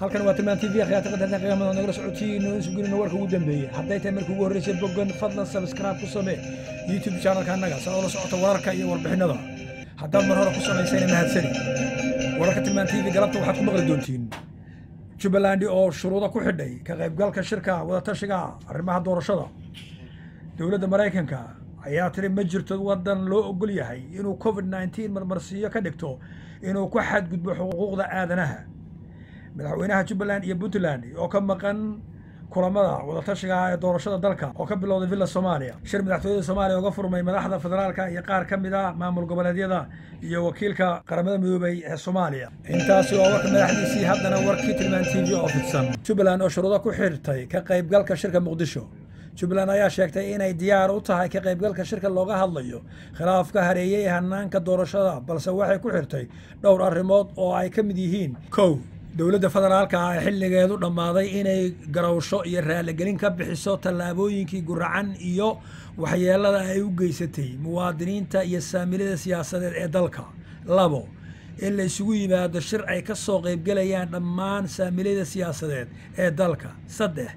halkan waa tilmaan tv khiyaataqada qiyaamada nagala socotiin isu gelino warka ugu dambeeyey hadday tahay markii ugu horreysay boggan fadlan subscribe ku samee youtube channelka annaga saa ula socota wararka iyo warbixinada. Haddaad mar hore ku samaysayna mahadsani wararka tilmaan tv galabta waxaad ku maqli doontiin. Jubbaland oo shuruudo ku xidhay ka qaybgalka shirka wadatashiga arrimaha doorashada. Dowladda maraykanka ayaa tiri ma jirto waddan loo ogol yahay inuu covid nneteen marmarsiiyo ka dhigto inuu ku xadgudbo xuquuqda aadanaha madaxweynaha jubbaland iyo puntland oo ka maqan kulamada wadatashiga ee doorashada dalka oo ka bilowday villa soomaaliya shir madaxtooyada soomaaliya uga furmay madaxda federaalka iyo qaar ka mid a maamul goboleedyada iyo wakiilka qaramada midoobay ee soomaaliya. Intaasi waa warka madaxdiisii haddana warkii tilmaan t v oo fidsan. Jubbaland oo shuruudo ku xirtay ka qaybgalka shirka muqdisho. Jubbaland ayaa sheegtay inay diyaar u tahay ka qaybgalka shirka looga hadlayo khilaafka hareeyey hanaanka doorashada balse waxay ku xirtay dhowr arrimood oo ay ka mid yihiin. Kow dowladda federaalka ah ee xilligeedu dhammaaday inay garowsho iyo raaligelin ka bixiso tallaabooyinkii guracan iyo waxyeelada ay u geysatay muwaadiniinta iyo saamilada siyaasadeed ee dalka. Labo in la isugu yimaado shir ay ka soo qaybgelayaan dhammaan saamilada siyaasadeed ee dalka. Saddex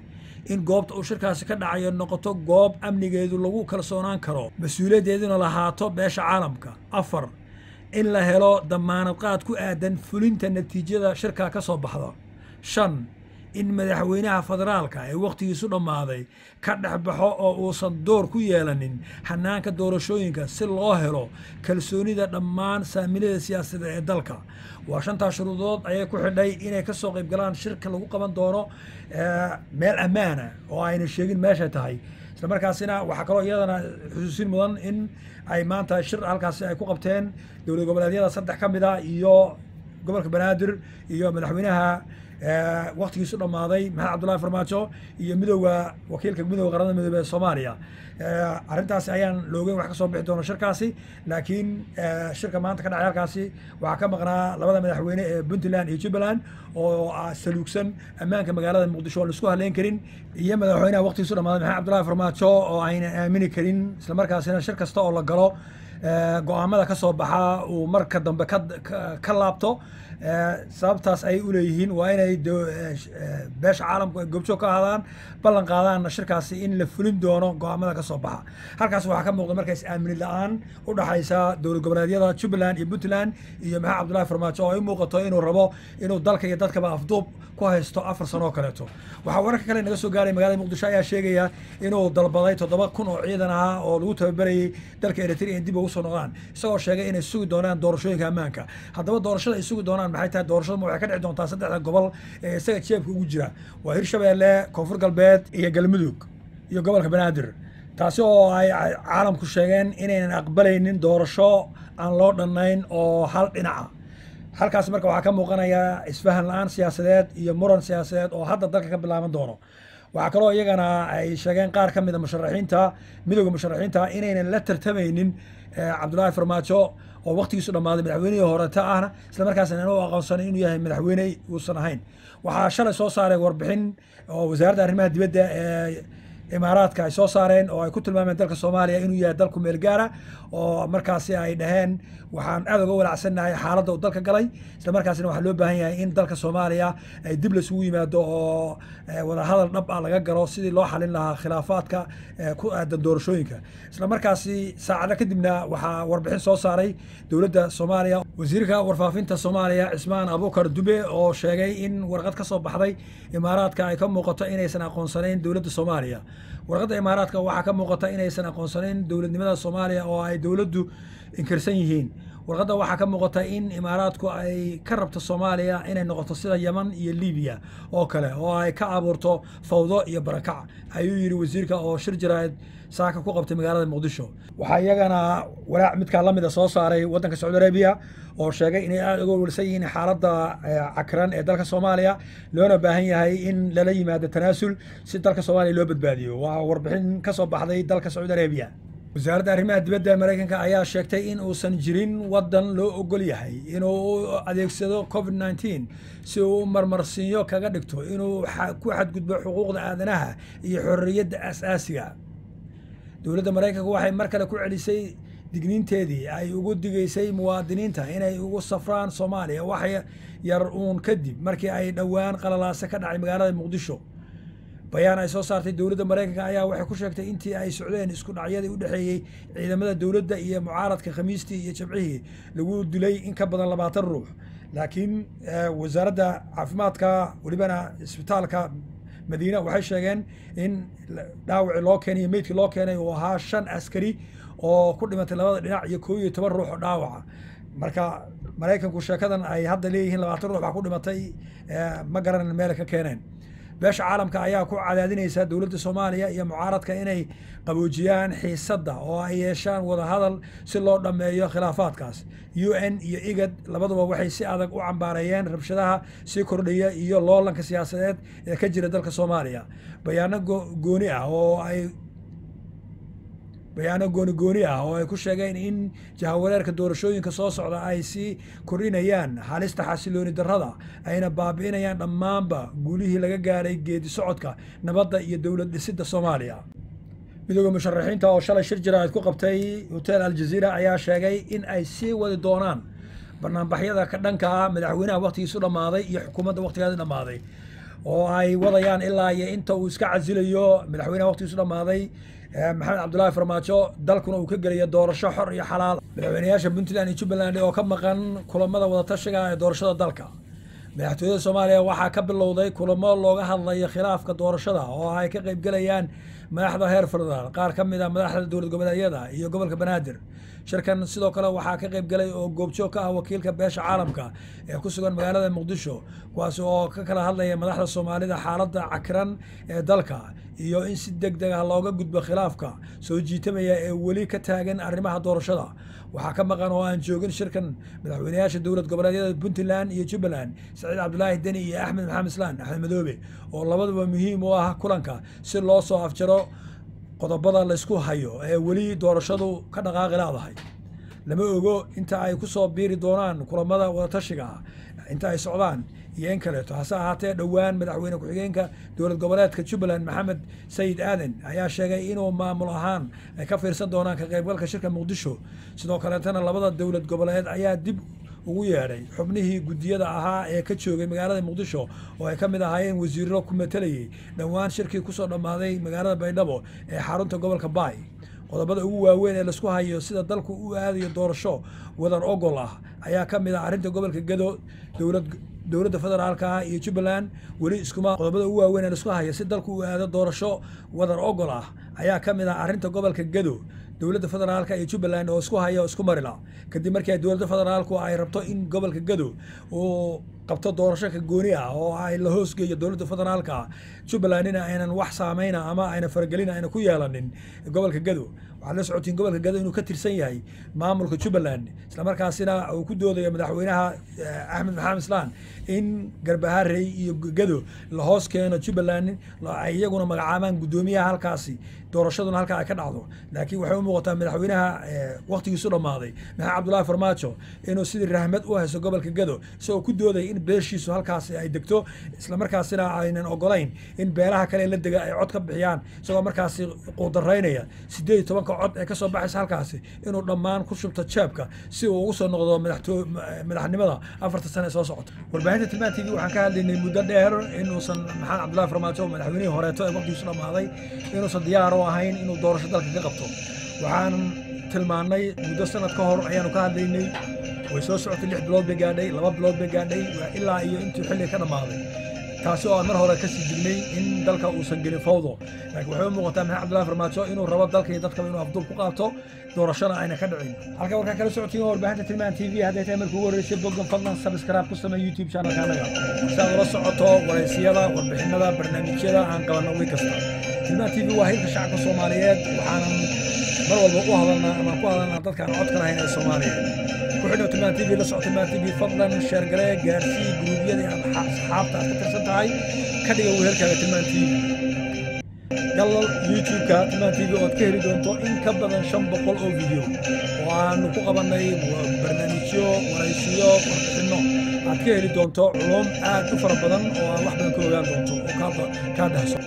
in goobta uu shirkaasi ka dhacayo noqoto goob amnigeedu lagu kalsoonaan karo mas'uuliyaddeeduna lahaato beesha caalamka. Afar in la helo damaanad qaad ku aadan fulinta natiijada shirka ka soo baxda shan in madaxweynaha federaalka ee wakhtigiisu dhammaaday ka dhex baxo oo uusan door ku yeelanin hanaanka doorashooyinka si loo helo kalsoonida dhammaan saamilada siyaasadeed ee dalka. Waa shantaa shuruudood ayay ku xidhay inay ka soo qayb galaan shirka lagu qaban doono meel ammaana oo ayna sheegin meeshay tahay isla markaasina waxaa kaloo iyadana xusuusin mudan in ay maanta shir halkaasi ay ku qabteen dowlad goboleedyada saddex ka mid a iyo gobolka banaadir iyo madaxweynaha waktigiisu dhammaaday maxamed cabdullahi farmaajo iyo midooda wakiilka midooda qaramada midoobe ee soomaaliya. Arrintaasi ayaan loogeyn wax ka soo bixi doono shirkaasi laakiin shirka maanta ka dhacay halkaasi waxaa ka maqnaa labada madaxweyne ee puntland iyo jubbaland oo saluugsan ammaanka magaalada muqdisho oon la isku haleyn karin iyo madaxweynaha waktigiisu dhammaaday maxamed cabdullahi farmaajo oo aynan aamini karin islamarkaasina shir kasta oo la galo go'aamada ka soo baxa uu marka dambe ka laabto sababtaas ayay u leeyihiin waa inay beesha caalamku goobjoog ka ahaadaan ballan qaadaanna shirkaasi in la fulin doono go'aamada ka soo baxa. Halkaas waxaa ka muuqda markaas aamini la'aan u dhaxaysa dowlad goboleedyada jubbaland iyo puntland iyo maxamed cabdullahi farmaajo oo ay muuqato inuu rabo inuu dalka iyo dadkaba afduub ku haysto afar sano oo kaleeto. Waxaa wararka kale naga soo gaaray magaalada muqdisho ayaa sheegaya inuu dalbaday toddoba kun oo ciidan ahaa oo lagu tababarayay dalka eritrea in dib ugu soo noqdaan isagoo sheegay inay sugi doonaan doorashooyinka ammaanka. Haddaba doorashada ay sugi doonaan maxay tahay doorashada ma waxay ka dhici doontaa saddexda gobol ee isaga jeebka ugu jira? Waa hirshabeelle koonfur galbeed iyo galmudug iyo gobolka banaadir. Taasi oo ay caalamku sheegeen inaynan aqbalaynin doorasho aan loo dhannayn oo hal dhinaca halkaas marka waxaa ka muuqanaya isfahan la'aan siyaasadeed iyo muran siyaasadeed oo hadda dalka ka bilaaban doono. Waxaa kaloo iyagana ay sheegeen qaar ka mid a musharaxiinta midooda musharaxiinta inaynan la tartamaynin cabdullaahi farmaajo oo waktigiisu dhammaaday madaxweynihii horeta ahna isla markaasna inuu aqoonsanay inuu yahay madaxweyne uusan ahayn. Waxaa shalay soo saaray warbixin oo wasaaradda arrimaha dibadda ee imaaraadka ay soo saareen oo ay ku tilmaameen dalka soomaaliya inuu yahay dalku meel gaara oo markaasi ay dhaheen waxaan aad uga walacsannahay xaaladda uu dalka galay. Isla markaasina waxaa loo baahan yahay in dalka soomaaliya ay dib lasugu yimaado oo wadahadal dhab ah laga galo sidii loo xalin lahaa khilaafaadka ku aadan doorashooyinka. Isla markaasi saacado kadibna waxaa warbixin soo saaray dowladda soomaaliya. Wasiirka warfaafinta soomaaliya cismaan abuukar dube oo sheegay in warqad ka soo baxday imaaraadka ay ka muuqato inaysan aqoonsanayn dowladda soomaaliya warqadda imaaraadka waxaa ka muuqata inaysan aqoonsanayn dowladnimada soomaaliya oo ay dowladdu inkirsan yihiin warqadda waxaa ka muuqata in imaaraadku ay ka rabto soomaaliya inay noqoto sida yeman iyo libiya oo kale oo ay ka abuurto fawdo iyo barakac. Ayuu yidhi wasiirka oo shir jaraa'id saaka ku qabtay magaalada muqdisho. Waxaa iyagana walaac midkaa la mida soo saaray waddanka sacuudi arabiya oo sheegay inay aada uga welsan yihiin xaaladda cakran ee dalka soomaaliya loona baahan yahay in lala yimaado tanaasul si dalka soomaaliya loo badbaadiyo. Waa warbixin ka soo baxday dalka sacuudi arabiya wasaaradda arrimaha dibadda maraykanka ayaa sheegtay in uusan jirin waddan loo ogol yahay inuu adeegsado covid nneteen si uu marmarsiinyo kaga dhigto inuu ku xadgudbo xuquuqda aadanaha iyo xorriyadda asaasiga dowladda maraykanka waxay mar kale ku celisay digniinteedii ay ugu digaysay muwaadiniinta inay ugu safraan soomaaliya wax yar uun kadib markii ay dhowaan qalalaase ka dhacay magaalada muqdisho bayaan ay soo saartay dowladda maraykanka ayaa waxay ku sheegtay intii ay socdeen isku dhacyadii u dhexeeyey ciidamada dowladda iyo mucaaradka khamiistii iyo jabcihii lagu dilay in ka badan labaatan ruux laakiin wasaaradda caafimaadka welibana isbitaalka madiina waxay sheegeen in dhaawacii loo keenay meydkii loo keenay uu ahaa shan askari oo ku dhimatay labada dhinac iyo koo iyo toban ruux oo dhaawaca marka maraykanku sheekadan ay hadda leeyihiin labaatan ruux baa ku dhimatay ma garanan meelay ka keeneen beesha caalamka ayaa ku cadaadinaysa dowladda soomaaliya iyo mucaaradka inay qaboojiyaan xiisadda oo ay yeeshaan wadahadal si loo dhammeeyo khilaafaadkaas. U n iyo igad labaduba waxay si adag u cambaareeyeen rabshadaha sii kordhaya iyo loolanka siyaasadeed ee ka jira dalka soomaaliya. Bayaano gooni ah oo ay bayaano gooni gooni ah oo ay ku sheegeen in jahawareerka doorashooyinka soo socda ay sii kordhinayaan halista xasilooni darrada ayna baabi'inayaan dhammaanba guulihii laga gaaray geedi socodka nabadda iyo dowlad dhisidda soomaaliya. Midooda musharaxiinta oo shalay shir jira ku qabtay hotel aljaziira ayaa sheegay in ay sii wadi doonaan banaanbaxyada ka dhanka ah madaxweynaha wakhtigiisu dhammaaday iyo xukuumadda wakhtigeeda dhammaaday oo ay wadayaan ilaa iyo inta uu iska casilayo madaxweynaha wakhtigiisu dhammaaday maxamed cabdullaahi farmaajo dalkuna uu ka gelaya doorasho xor iyo xalaal. Madaxweynayaasha puntland iyo jubbaland oo ka maqan kulamada wadatashiga ee doorashada dalka. Madaxtooyada soomaaliya waxaa ka bilowday kulamo looga hadlayo khilaafka doorashada oo ay ka qaybgelayaan madaxda heer federaal qaar ka mid a madaxda dowlad goboleedyada iyo gobolka banaadir shirkan sidoo kale waxaa ka qaybgelay oo goobjoog ka ah wakiilka beesha caalamka ee ku sugan magaalada muqdisho kuwaas oo ka kala hadlaya madaxda soomaalida xaaladda cakiran ee dalka iyo in si deg deg ah looga gudbo khilaafka soo jiitamaya ee weli ka taagan arrimaha doorashada. Waxaa ka maqan oo aan joogin shirkan madaxweynayaasha dowlad goboleedyada puntland iyo jubbaland saciid cabdulaahi deni iyo axmed maxamed islaan axmed madoobe oo labaduba muhiim u ah kulanka si loo soo afjaro qodobada laysku hayo ee weli doorashadu ka dhaqaaqi leedahay lama ogo inta ay ku soo biiri doonaan kulamada wadatashiga inta ay socdaan iyo in kaleeto. Hase ahaatee dhowaan madaxweyne ku-xigeenka dowlad goboleedka jubbaland maxamed sayid aaden ayaa sheegay inuu maamul ahaan ay ka fiirsan doonaan ka qaybgalka shirka muqdisho. Sidoo kaleetana labada dowlad goboleed ayaa dib ugu yeedhay xubnihii guddiyada ahaa ee ka joogay magaalada muqdisho oo ay ka mid ahaayeen wasiiro ku matalayay dhowaan shirkii ku soo dhammaaday magaalada baydhabo ee xarunta gobolka baay. Qodobada ugu waaweyn ee la isku hayo sida dalku u aadayo doorasho wadan ogol ah ayaa ka mid ah arrinta gobolka gado dowlad dowladda federaalka iyo jubbaland. Weli iskuma qodobada ugu waaweyn ee la isku hayo si dalku u aado doorasho wadan ogol ah ayaa ka mid ah arrinta gobolka gado dowladda federaalka iyo jubbaland oo isku haya oo isku marila. Kadib markii dowladda federaalku ay rabto in gobolka gado uu qabto doorasho ka gooni ah oo ay la hoosgeeyo dowladda federaalka jubbalandina aynan wax saameyna ama ayna faragelin ayna ku yeelanin gobolka gado. Waxaad la socotiin gobolka gado inuu ka tirsan yahay maamulka jubbaland islamarkaasina uu ku doodayo madaxweynaha axmed maxamed islaan in garbaharey iyo gado la hoos keeno jubbaland ay iyaguna magacaabaan guddoomiyaha halkaasi doorashaduna halkaa ay ka dhacdo. Laakiin waxay u muuqataa madaxweynaha wakhtigiisu dhammaaday. Maxamed cabdullaahi farmaajo inuu sidii rahmad u hayso gobolka gado isagoo ku doodaya in beeshiisu halkaasi ay degto islamarkaasina aynan ogolayn in beelaha kale la dega ay cod ka bixiyaan isagoo markaasi quudaraynaya sideed iyo tobanka cod ee ka soo baxaysa halkaasi? Inuu dhammaan ku shubto jeebka si uu ugu soo noqdo madaxnimada afarta sane soo socota. Warbaahinta tilmaan t v waxaan ka hadlaynay muddo dheer inuusan maxamed cabdullaahi farmaajo madaxweynihii horeeto ee waqtigiisu dhammaaday inuusan diyaar u ahayn inuu doorasho dalka ka qabto waxaan tilmaannay muddo sanad ka hor ayaanu ka hadlaynay. Way soo socotay lix bilood bay gaadhay laba bilood bay gaadhay ilaa iyo intuu xilliga ka dhammaaday. Taasi oo aan mar hore ka sii dignay in dalka uusan gelin fawdo. Laakiin waxay u muuqataa maxamed cabdullahi farmaajo inuu rabo dalka iyo dadkaba inuu afduub ku qaato doorashona ayna ka dhicin. Halka warkaa kala socotiin waa warbaahinta tilmaan t v hadday tahay markii ugu horreysay boggan fadlan subscribe ku samee youtube channelka annaga si aad ula socoto waraysiyada warbixinada barnaamijyada aan qabanno wiil kasta tilmaan t v waa hilka shacabka soomaaliyeed. Waxaanan mar walba u hadalnaa ama ku hadalnaa dadkaan codka lahayn ee soomaaliyeed. Ku xidho tilmaan t v la soco tilmaan t v fadlan sheergale gaarsii guruubyada ama asxaabta aad ka tirsan tahay ka dhiga wehelkaaga tilmaan t v. Galal youtube-ka tilmaan t v ood ka heli doonto in ka badan shan boqol oo video. Oo aanu ku qabannay barnaamijyo waraysiyo warbixinno aad ka heli doonto culum aad u fara badan oo aad wax badan ka ogaan doonto oo kaa dhahso